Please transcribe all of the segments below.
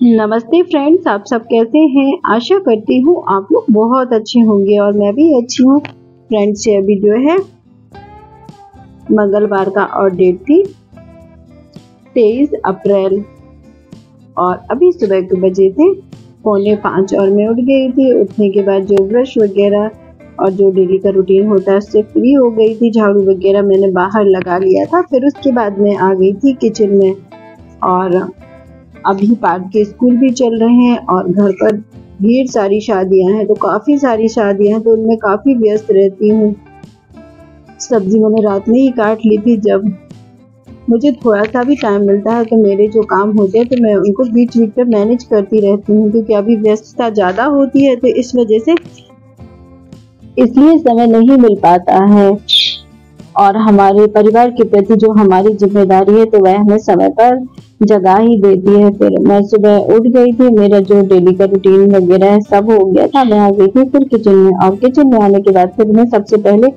नमस्ते फ्रेंड्स, आप सब कैसे हैं? आशा करती हूँ आप लोग बहुत अच्छे होंगे और मैं भी अच्छी हूँ। फ्रेंड्स, ये जो है मंगलवार का और डेट थी, तेईस अप्रैल। और अभी सुबह के बजे थे, पौने पाँच और मैं उठ गई थी। उठने के बाद जो ब्रश वगैरह और जो डेली का रूटीन होता है, उससे फ्री हो गई थी। झाड़ू वगैरह मैंने बाहर लगा लिया था। फिर उसके बाद मैं आ गई थी किचन में और अभी पार्ट के स्कूल भी चल रहे हैं और घर पर ढेर सारी शादियाँ हैं तो काफ़ी सारी शादियाँ हैं तो उनमें काफ़ी व्यस्त रहती हूँ। सब्ज़ी मैंने रात में ही काट ली थी, जब मुझे थोड़ा सा भी टाइम मिलता है तो मेरे जो काम होते हैं तो मैं उनको बीच बीच पर मैनेज करती रहती हूँ, क्योंकि अभी व्यस्तता ज़्यादा होती है तो इस वजह से इसलिए समय नहीं मिल पाता है। और हमारे परिवार के प्रति जो हमारी ज़िम्मेदारी है तो वह हमें समय पर जगा ही देती है। फिर मैं सुबह उठ गई थी, मेरा जो डेली का रूटीन वगैरह सब हो गया था। मैं आ गई थी फिर किचन में और किचन में आने के बाद फिर मैं सबसे पहले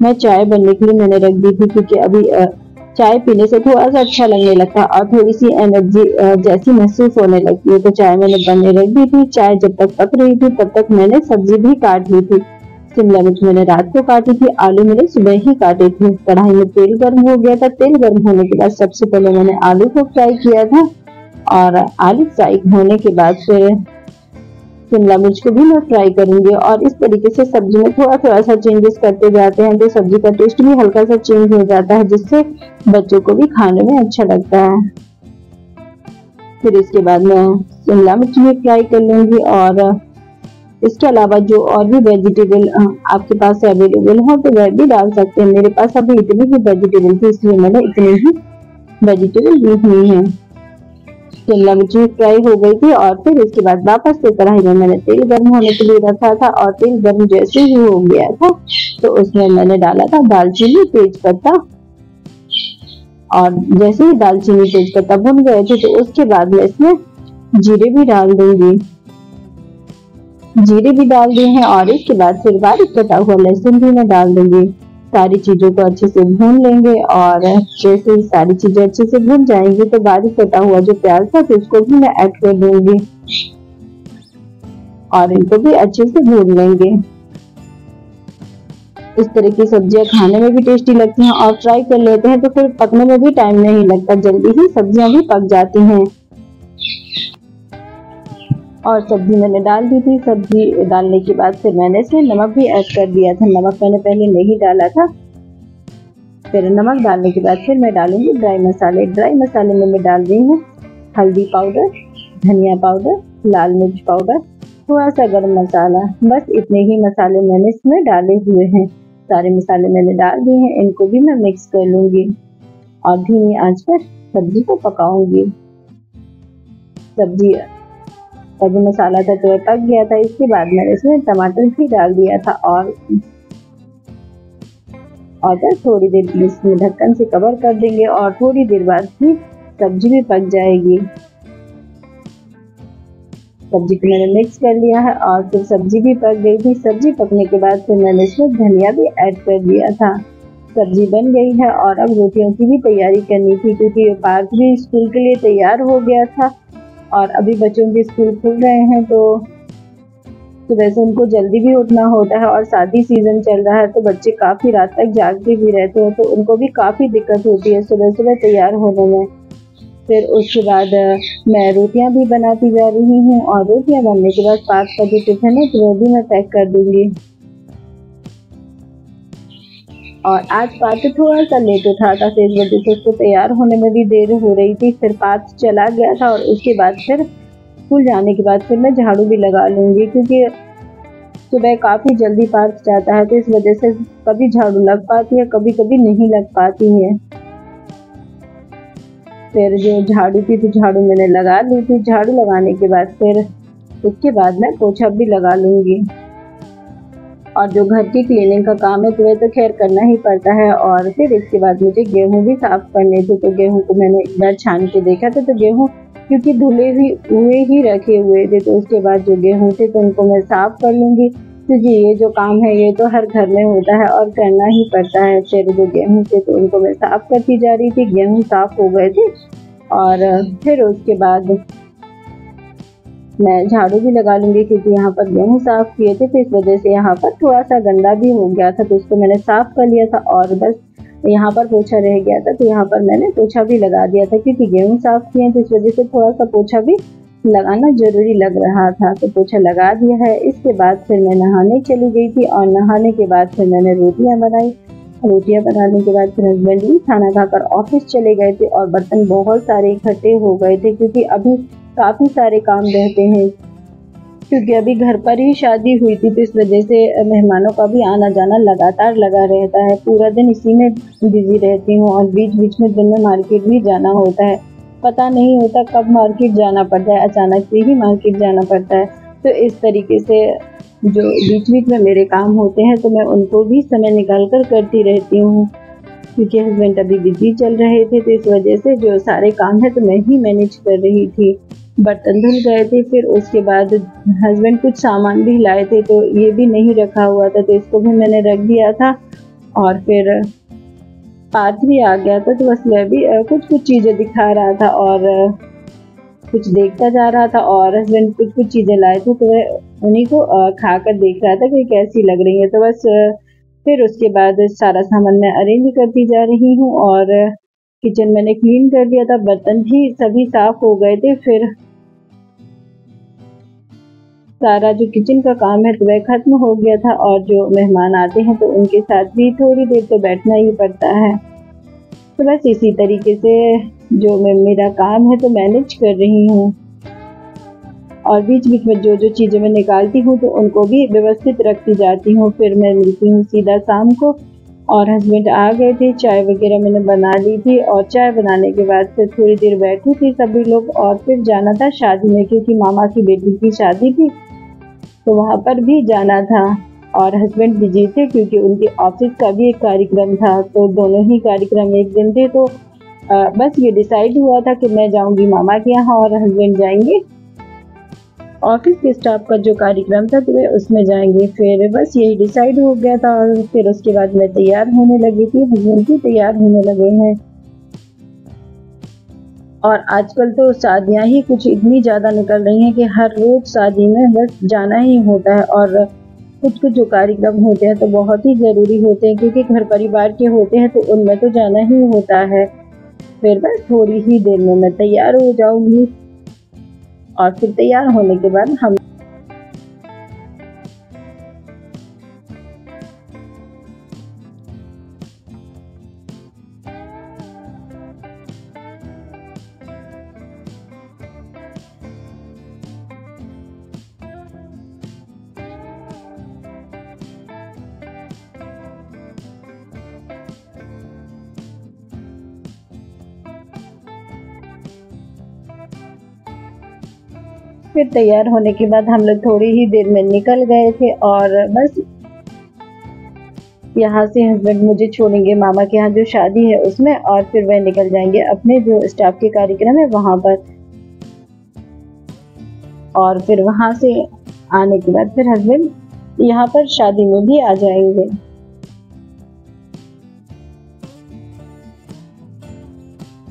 मैं चाय बनने के लिए मैंने रख दी थी, क्योंकि अभी चाय पीने से थोड़ा सा अच्छा लगने लगता और थोड़ी सी एनर्जी जैसी महसूस होने लगती है। तो चाय मैंने बनने रख दी थी, चाय जब तक पक रही थी, तब तक मैंने सब्ज़ी भी काट ली थी। शिमला मिर्च मैंने रात को काटी थी, आलू मैंने सुबह ही काटे थे। कढ़ाई में तेल गर्म हो गया था। तेल गर्म होने के बाद सबसे पहले मैंने आलू को फ्राई किया था और आलू फ्राई होने के बाद फिर शिमला मिर्च को भी मैं फ्राई करूँगी और इस तरीके से सब्ज़ी में थोड़ा थोड़ा सा चेंजेस करते जाते हैं तो सब्ज़ी का टेस्ट भी हल्का सा चेंज हो जाता है, जिससे बच्चों को भी खाने में अच्छा लगता है। फिर इसके बाद मैं शिमला मिर्च भी फ्राई कर लूँगी और इसके अलावा जो और भी वेजिटेबल आपके पास अवेलेबल हो तो वह भी डाल सकते हैं। मेरे पास अभी इतनी ही वेजिटेबल थी, इसलिए मैंने इतनी ही वेजिटेबल ली हुई है। शिमला मिर्च फ्राई हो गई थी, और फिर इसके बाद वापस से कढ़ाई में मैंने तेल गर्म होने के लिए रखा था, और तेल गर्म जैसे ही हो गया था तो उसमें मैंने डाला था दालचीनी तेज पत्ता और जैसे ही दालचीनी तेज पत्ता भुन गए थे तो उसके बाद मैं इसमें जीरे भी डाल दूँगी। जीरे भी डाल दिए हैं और इसके बाद फिर बारीक कटा हुआ लहसुन भी मैं डाल दूँगी। सारी चीज़ों को अच्छे से भून लेंगे और जैसे ही सारी चीज़ें अच्छे से भून जाएँगी तो बारीक कटा हुआ जो प्याज था तो उसको भी मैं ऐड कर दूँगी और इनको भी अच्छे से भून लेंगे। इस तरह की सब्ज़ियाँ खाने में भी टेस्टी लगती हैं और फ्राई कर लेते हैं तो फिर पकने में भी टाइम नहीं लगता, जल्दी ही सब्ज़ियाँ भी पक जाती हैं। और सब्ज़ी मैंने डाल दी थी। सब्ज़ी डालने के बाद फिर मैंने इसमें नमक भी ऐड कर दिया था। नमक मैंने पहले नहीं डाला था। फिर नमक डालने के बाद फिर मैं डालूँगी ड्राई मसाले। ड्राई मसाले में मैं डाल रही हूँ हल्दी पाउडर, धनिया पाउडर, लाल मिर्च पाउडर थोड़ा सा गर्म मसाला। बस इतने ही मसाले मैंने इसमें डाले हुए हैं। सारे मसाले मैंने डाल दिए हैं। इनको भी मैं मिक्स कर लूँगी और धीमी आँच पर सब्ज़ी को पकाऊँगी। सब्ज़ी और जो मसाला था जो पक गया था, इसके बाद मैंने इसमें टमाटर भी डाल दिया था और और बस थोड़ी देर इसमें ढक्कन से कवर कर देंगे और थोड़ी देर बाद ही सब्ज़ी भी पक जाएगी। सब्ज़ी को मैंने मिक्स कर लिया है और फिर सब्ज़ी भी पक गई थी। सब्ज़ी पकने के बाद फिर मैंने इसमें धनिया भी ऐड कर दिया था। सब्ज़ी बन गई है और अब रोटियों की भी तैयारी करनी थी क्योंकि पार्क भी स्कूल के लिए तैयार हो गया था। और अभी बच्चों के स्कूल खुल रहे हैं तो तो वैसे उनको जल्दी भी उठना होता है और शादी सीज़न चल रहा है तो बच्चे काफ़ी रात तक जागते भी रहते हैं तो उनको भी काफ़ी दिक्कत होती है सुबह सुबह तैयार होने में। फिर उसके बाद मैं रोटियाँ भी बनाती जा रही हूँ और रोटियाँ बनने के बाद पाँच का जो टिफ़िन है तो वो भी मैं पैक कर दूँगी। और आज पार्थ थोड़ा सा उठा था तो इस वजह से उसको तैयार होने में भी देर हो रही थी। फिर पार्थ चला गया था और उसके बाद फिर स्कूल जाने के बाद फिर मैं झाड़ू भी लगा लूँगी, क्योंकि सुबह काफ़ी जल्दी पार्थ जाता है तो इस वजह से कभी झाड़ू लग पाती है कभी कभी नहीं लग पाती है। फिर जो झाड़ू थी तो झाड़ू मैंने लगा ली थी। झाड़ू लगाने के बाद फिर उसके बाद मैं पोछा भी लगा लूँगी। और जो घर की क्लीनिंग का काम है तो वह तो खैर करना ही पड़ता है। और फिर इसके बाद मुझे गेहूँ भी साफ़ करने थे तो गेहूँ को मैंने एक बार छान के देखा था। तो गेहूँ क्योंकि धुले ही, हुए ही रखे हुए थे तो उसके बाद जो गेहूँ थे तो उनको मैं साफ़ कर लूँगी। क्योंकि ये जो काम है, ये तो हर घर में होता है और करना ही पड़ता है। फिर जो गेहूँ थे तो उनको मैं साफ़ करती जा रही थी। गेहूँ साफ़ हो गए थे और फिर उसके बाद मैं झाड़ू भी लगा लूँगी क्योंकि यहाँ पर गेहूँ साफ़ किए थे तो इस वजह से यहाँ पर थोड़ा सा गंदा भी हो गया था तो उसको मैंने साफ़ कर लिया था और बस यहाँ पर पोछा रह गया था तो यहाँ पर मैंने पोछा भी लगा दिया था क्योंकि गेहूँ साफ़ किए हैं तो इस वजह से थोड़ा सा पोछा भी लगाना ज़रूरी लग रहा था तो पोछा लगा दिया है। इसके बाद फिर मैं नहाने चली गई थी और नहाने के बाद फिर मैंने रोटियाँ बनाई। रोटियाँ बनाने के बाद फिर हस्बैंड भी खाना खाकर ऑफ़िस चले गए थे और बर्तन बहुत सारे इकट्ठे हो गए थे क्योंकि अभी काफ़ी सारे काम रहते हैं। क्योंकि अभी घर पर ही शादी हुई थी तो इस वजह से मेहमानों का भी आना जाना लगातार लगा रहता है। पूरा दिन इसी में बिज़ी रहती हूँ और बीच बीच में दिन में मार्केट भी जाना होता है। पता नहीं होता कब मार्केट जाना पड़ता है, अचानक से ही मार्केट जाना पड़ता है। तो इस तरीके से जो बीच बीच में मेरे काम होते हैं तो मैं उनको भी समय निकाल कर करती रहती हूँ। क्योंकि हस्बैंड अभी बिज़ी चल रहे थे तो इस वजह से जो सारे काम है तो मैं ही मैनेज कर रही थी। बर्तन धुल गए थे, फिर उसके बाद हस्बैंड कुछ सामान भी लाए थे तो ये भी नहीं रखा हुआ था तो इसको भी मैंने रख दिया था। और फिर पार्थ भी आ गया था तो बस मैं भी कुछ कुछ चीज़ें दिखा रहा था और कुछ देखता जा रहा था और हस्बैंड कुछ कुछ चीज़ें लाए थे तो वह उन्हीं को खा कर देख रहा था कि कैसी लग रही है। तो बस फिर उसके बाद सारा सामान मैं अरेंज करती जा रही हूँ और किचन मैंने क्लीन कर दिया था, बर्तन भी सभी साफ़ हो गए थे। फिर सारा जो किचन का काम है तो वह खत्म हो गया था और जो मेहमान आते हैं तो उनके साथ भी थोड़ी देर तो बैठना ही पड़ता है। तो बस इसी तरीके से जो मैं, मेरा काम है तो मैनेज कर रही हूँ। और बीच बीच में जो जो चीज़ें मैं निकालती हूँ तो उनको भी व्यवस्थित रखती जाती हूँ। फिर मैं मिलती हूँ सीधा शाम को और हस्बैंड आ गए थे, चाय वगैरह मैंने बना ली थी और चाय बनाने के बाद फिर थोड़ी देर बैठी थी सभी लोग और फिर जाना था शादी में क्योंकि मामा की बेटी की शादी थी। तो वहाँ पर भी जाना था। और हस्बैंड बिज़ी थे क्योंकि उनके ऑफ़िस का भी एक कार्यक्रम था तो दोनों ही कार्यक्रम एक दिन थे तो आ, बस ये डिसाइड हुआ था कि मैं जाऊँगी मामा के यहाँ और हस्बैंड जाएँगे। ऑफ़िस के स्टाफ का जो कार्यक्रम था तो वे उसमें जाएँगे फिर बस यही डिसाइड हो गया था और फिर उसके बाद मैं तैयार होने लगी थी हस्बैंड भी तैयार होने लगे हैं। और आजकल तो शादियाँ ही कुछ इतनी ज़्यादा निकल रही हैं कि हर रोज़ शादी में बस जाना ही होता है और कुछ कुछ जो कार्यक्रम होते हैं तो बहुत ही ज़रूरी होते हैं, क्योंकि घर परिवार के होते हैं तो उनमें तो जाना ही होता है। फिर बस थोड़ी ही देर में मैं तैयार हो जाऊँगी। और फिर तैयार होने के बाद हम फिर तैयार होने के बाद हम लोग थोड़ी ही देर में निकल गए थे और बस यहाँ से हस्बैंड मुझे छोड़ेंगे, मामा के यहाँ जो शादी है उसमें और फिर वह निकल जाएँगे अपने जो स्टाफ के कार्यक्रम है वहाँ पर। और फिर वहाँ से आने के बाद फिर हस्बैंड यहाँ पर शादी में भी आ जाएँगे।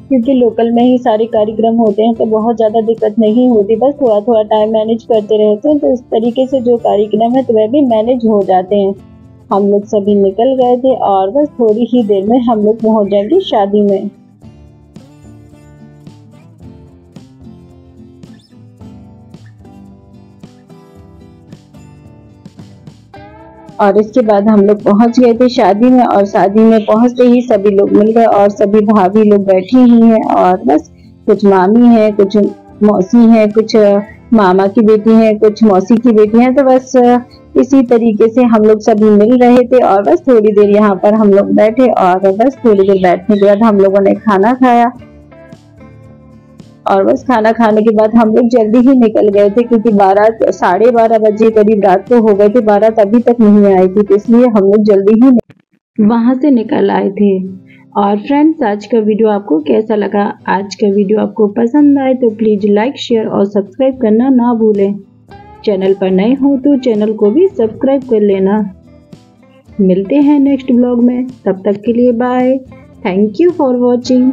क्योंकि लोकल में ही सारे कार्यक्रम होते हैं तो बहुत ज़्यादा दिक्कत नहीं होती। बस थोड़ा थोड़ा टाइम मैनेज करते रहते हैं तो इस तरीके से जो कार्यक्रम है तो वह भी मैनेज हो जाते हैं। हम लोग सभी निकल गए थे और बस थोड़ी ही देर में हम लोग पहुँच जाएँगे शादी में। और इसके बाद हम लोग पहुँच गए थे शादी में और शादी में पहुँचते ही सभी लोग मिल गए और सभी भाभी लोग बैठी ही हैं और बस कुछ मामी है, कुछ मौसी है, कुछ मामा की बेटी है, कुछ मौसी की बेटी है तो बस इसी तरीके से हम लोग सभी मिल रहे थे और बस थोड़ी देर यहाँ पर हम लोग बैठे और बस थोड़ी देर बैठने के बाद हम लोगों ने खाना खाया। और बस खाना खाने के बाद हम लोग जल्दी ही निकल गए थे, क्योंकि बारह साढ़े बारह बजे करीब रात को हो गए थे बारह तभी तक नहीं आई थी तो इसलिए हम लोग जल्दी ही वहाँ से निकल आए थे। और फ्रेंड्स आज का वीडियो आपको कैसा लगा? आज का वीडियो आपको पसंद आए तो प्लीज़ लाइक शेयर और सब्सक्राइब करना ना भूलें। चैनल पर नए हो तो चैनल को भी सब्सक्राइब कर लेना। मिलते हैं नेक्स्ट ब्लॉग में। तब तक के लिए bye thank you for watching